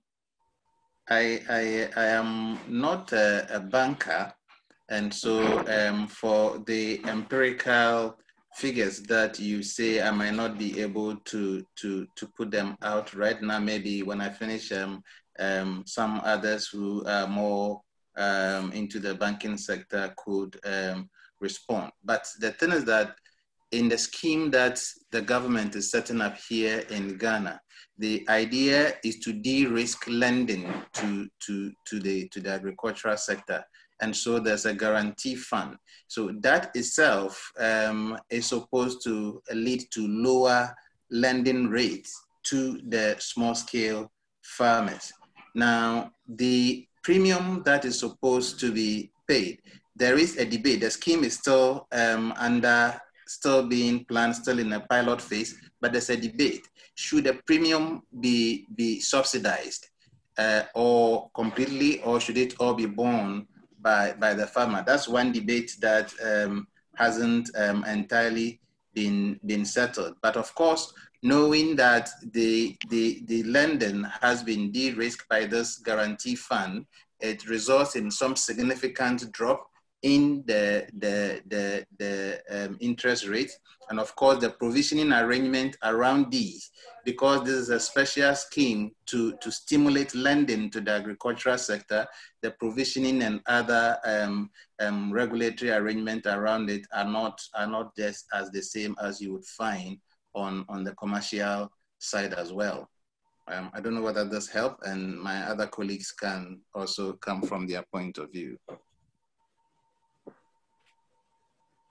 I, I, I am not a, a banker, and so um, for the empirical figures that you say I might not be able to to to put them out right now. Maybe when I finish um, um, some others who are more um, into the banking sector could um, respond. But the thing is that in the scheme that the government is setting up here in Ghana, the idea is to de-risk lending to, to, to, the, to the agricultural sector. And so there's a guarantee fund. So that itself um, is supposed to lead to lower lending rates to the small scale farmers. Now, the premium that is supposed to be paid, there is a debate. The scheme is still um, under, still being planned, still in a pilot phase, but there's a debate. Should the premium be, be subsidized uh, or completely, or should it all be borne by, by the farmer? That's one debate that um, hasn't um, entirely been, been settled. But of course, knowing that the, the, the lending has been de-risked by this guarantee fund, it results in some significant drop in the, the, the, the um, interest rate. And of course, the provisioning arrangement around these, because this is a special scheme to, to stimulate lending to the agricultural sector, the provisioning and other um, um, regulatory arrangement around it are not, are not just as the same as you would find on, on the commercial side as well. Um, I don't know whether this help and my other colleagues can also come from their point of view.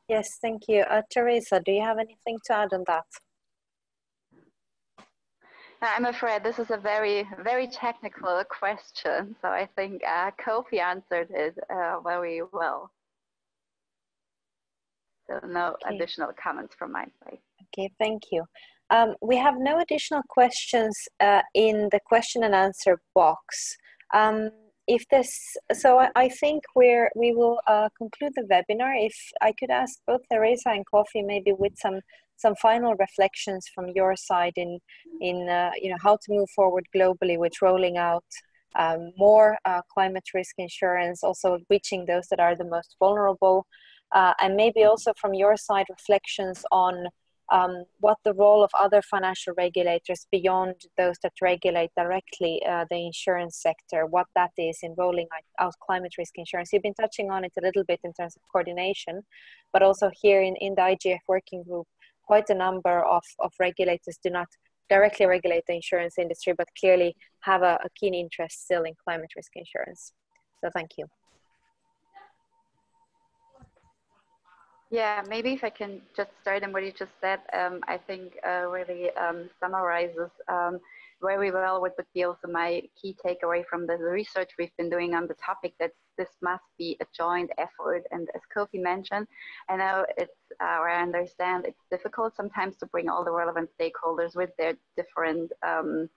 Yes, thank you. Uh, Teresa, do you have anything to add on that? I'm afraid this is a very, very technical question. So I think uh, Kofi answered it uh, very well. So no okay. additional comments from my side. Okay, thank you. Um, we have no additional questions uh, in the question and answer box. Um, if this, so I, think we're we will uh, conclude the webinar. If I could ask both Teresa and Kofi maybe with some some final reflections from your side in in uh, you know how to move forward globally with rolling out um, more uh, climate risk insurance, also reaching those that are the most vulnerable, uh, and maybe also from your side reflections on um, what the role of other financial regulators beyond those that regulate directly uh, the insurance sector, what that is in rolling out climate risk insurance. You've been touching on it a little bit in terms of coordination, but also here in, in the IGF working group, quite a number of, of regulators do not directly regulate the insurance industry, but clearly have a, a keen interest still in climate risk insurance. So thank you. Yeah, maybe if I can just start on what you just said, um, I think uh, really um, summarizes um, very well what would be also my key takeaway from the research we've been doing on the topic that this must be a joint effort. And as Kofi mentioned, I know it's, uh, I understand it's difficult sometimes to bring all the relevant stakeholders with their different um,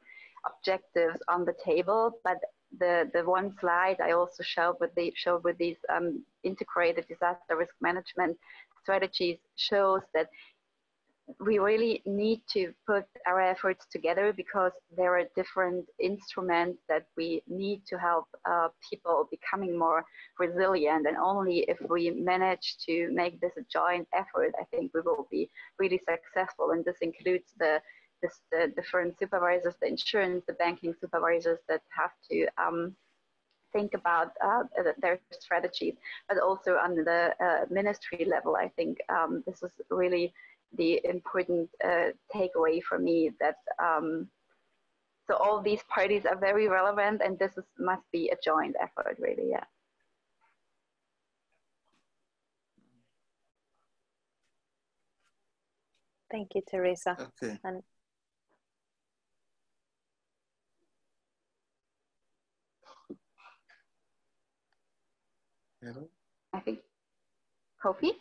objectives on the table, but the, the one slide I also showed with the showed with these um, integrated disaster risk management strategies shows that we really need to put our efforts together because there are different instruments that we need to help uh, people becoming more resilient. And only if we manage to make this a joint effort, I think we will be really successful. And this includes the this, the different supervisors, the insurance, the banking supervisors that have to um, think about uh, their strategies, but also on the uh, ministry level, I think um, this is really the important uh, takeaway for me that um, so all these parties are very relevant and this is, must be a joint effort really, yeah. Thank you, Teresa. Okay. And Hello? I think Kofi?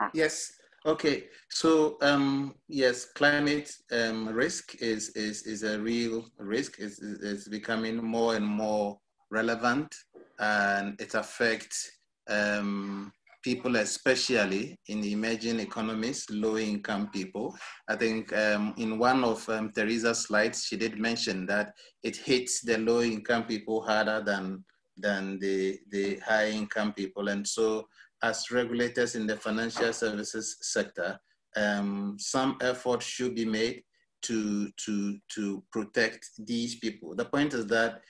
Ah. Yes. Okay. So um, yes, climate um, risk is, is, is a real risk. It's, it's becoming more and more relevant and it affects um, people, especially in emerging economies, low income people. I think um, in one of um, Teresa's slides, she did mention that it hits the low income people harder than, than the, the high income people. And so as regulators in the financial services sector, um, some effort should be made to, to, to protect these people. The point is that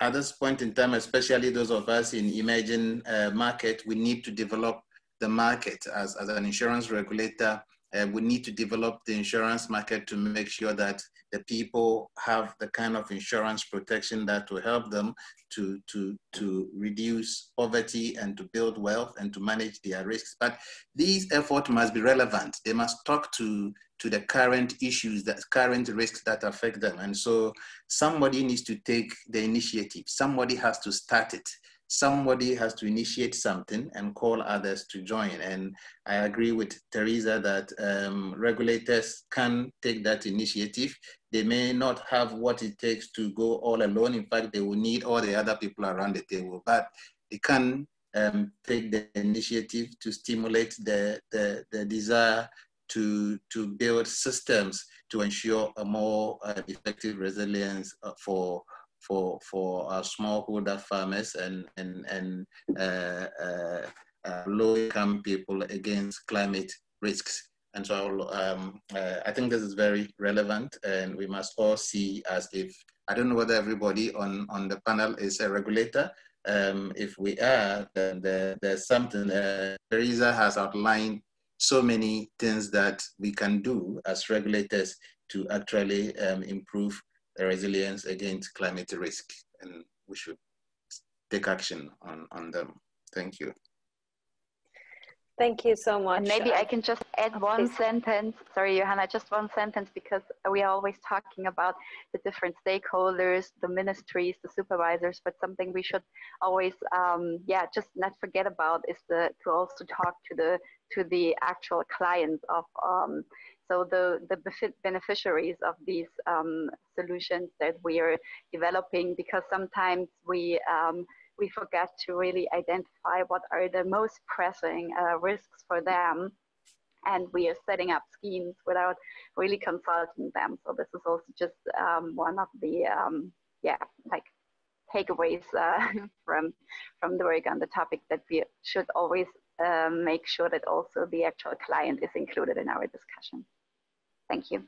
at this point in time, especially those of us in emerging uh, market, we need to develop the market as, as an insurance regulator. Uh, we need to develop the insurance market to make sure that the people have the kind of insurance protection that will help them to, to, to reduce poverty and to build wealth and to manage their risks. But these efforts must be relevant. They must talk to to the current issues the current risks that affect them. And so somebody needs to take the initiative. Somebody has to start it. Somebody has to initiate something and call others to join. And I agree with Teresa that um, regulators can take that initiative. They may not have what it takes to go all alone. In fact, they will need all the other people around the table, but they can um, take the initiative to stimulate the, the, the desire to, to build systems to ensure a more uh, effective resilience uh, for, for, for our smallholder farmers and, and, and uh, uh, uh low-income people against climate risks. And so um, uh, I think this is very relevant and we must all see as if, I don't know whether everybody on, on the panel is a regulator, um, if we are, then there, there's something, uh, Teresa has outlined so many things that we can do as regulators to actually um, improve resilience against climate risk. And we should take action on, on them. Thank you. Thank you so much. And maybe I can just add one Please. sentence. Sorry, Johanna, just one sentence because we are always talking about the different stakeholders, the ministries, the supervisors, but something we should always, um, yeah, just not forget about is the to also talk to the to the actual clients of um, so the, the beneficiaries of these um, solutions that we are developing because sometimes we um, we forget to really identify what are the most pressing uh, risks for them. And we are setting up schemes without really consulting them. So this is also just um, one of the um, yeah like takeaways uh, from from the work on the topic that we should always um, make sure that also the actual client is included in our discussion. Thank you.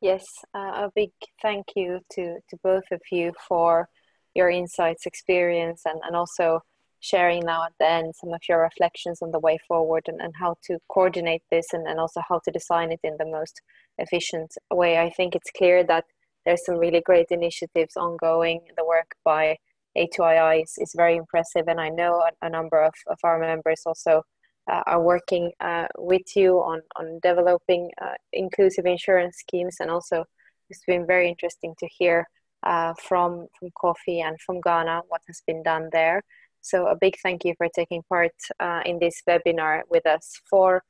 Yes uh, a big thank you to to both of you for your insights, experience, and, and also sharing now at the end some of your reflections on the way forward and, and how to coordinate this and, and also how to design it in the most efficient way. I think it's clear that there's some really great initiatives ongoing. The work by A2ii is, is very impressive, and I know a, a number of, of our members also uh, are working uh, with you on, on developing uh, inclusive insurance schemes, and also it's been very interesting to hear uh, from from Kofi and from Ghana, what has been done there. So a big thank you for taking part uh, in this webinar with us. For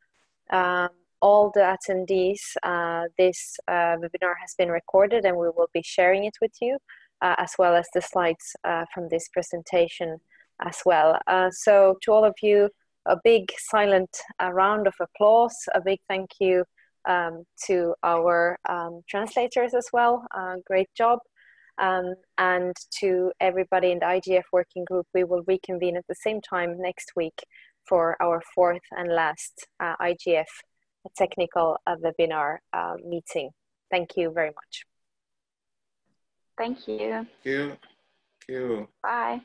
um, all the attendees, uh, this uh, webinar has been recorded and we will be sharing it with you, uh, as well as the slides uh, from this presentation as well. so to all of you, a big silent round of applause, a big thank you um, to our um, translators as well. great job. Um, and to everybody in the IGF working group, we will reconvene at the same time next week for our fourth and last uh, IGF technical uh, webinar uh, meeting. Thank you very much. Thank you. Thank you. Thank you. Bye.